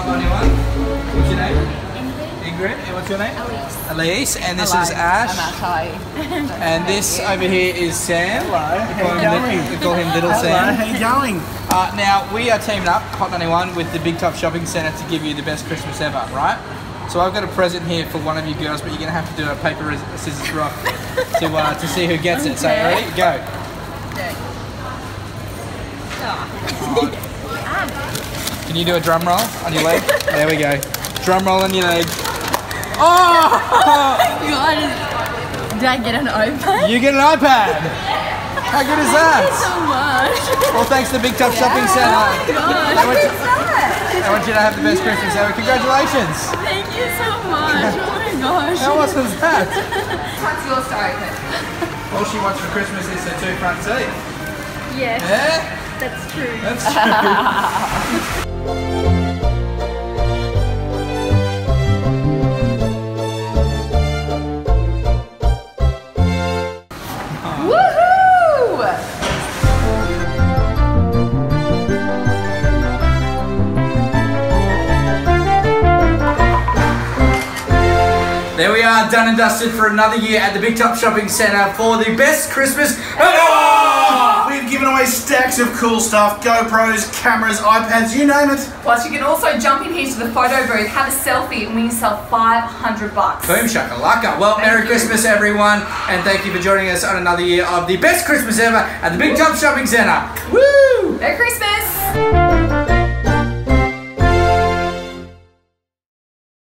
Ingrid. Ingrid. And what's your name? Elise. Elise. And this Hello, is Ash. I'm Ash. Hi. And this over here is Sam. Hello, We call how him, you going? we call him Little Hello, Sam. how you going? Uh, now, we are teaming up, Hot 91, with the Big Top Shopping Centre to give you the best Christmas ever, right? So I've got a present here for one of you girls, but you're going to have to do a paper, res- scissors, rock to, uh, to see who gets it. So, ready? Go. Can you do a drum roll on your leg? there we go. Drum roll on your leg. Oh! God, did I get an iPad? You get an iPad! How good is that? Thank you so much. Well, thanks to Big Top Shopping Centre. Gosh, I want, you, that? I want you to have the best Christmas ever. Congratulations! Thank you so much. Oh my gosh. How awesome is that? What's yours to open? All she wants for Christmas is her two front teeth. Yes, Yeah? that's true. That's true. Are, done and dusted for another year at the Big Top Shopping Centre for the best Christmas ever! We've given away stacks of cool stuff GoPros, cameras, iPads, you name it. Plus, you can also jump in here to the photo booth, have a selfie, and win yourself 500 bucks. Boom shakalaka. Well, Thank Merry you. Christmas, everyone, and thank you for joining us on another year of the best Christmas ever at the Big Top Shopping Centre. Woo! Merry Christmas!